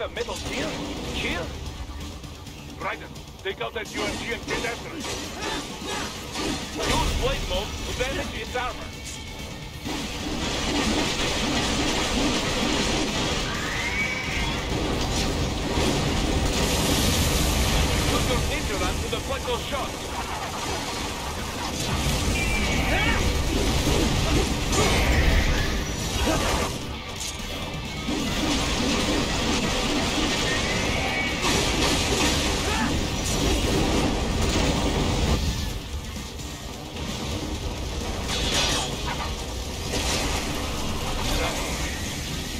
have a metal gear? Here? Raiden, take out that UMG and get after it. Use blade mode to damage its armor. Use your ninja run to deflect those shots.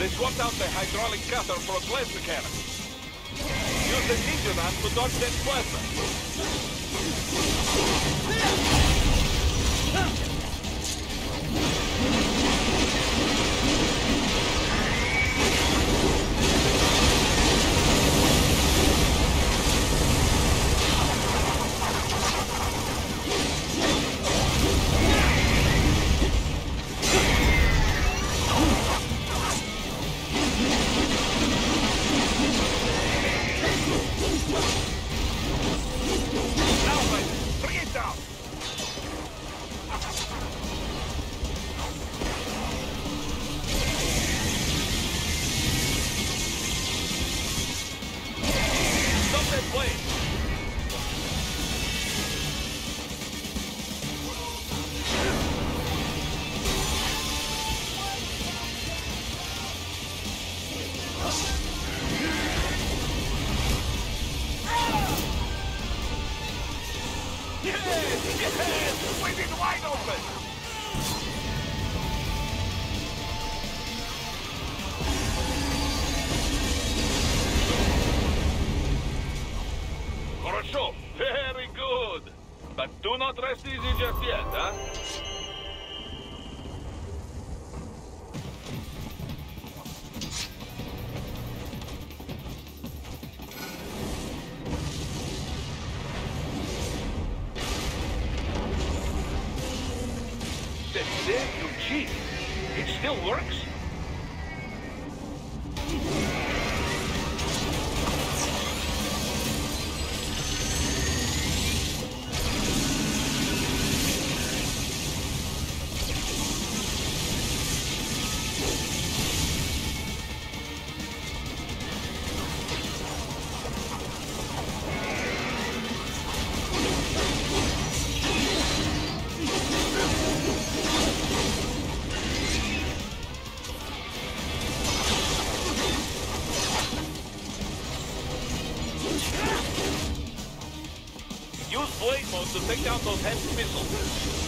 They swapped out the hydraulic cutter for a plasma cannon. Use the ninja run to dodge that plasma. Stop your shop. Very good. But do not rest easy just yet, huh? There, you cheat. It still works? To take down those heavy missiles.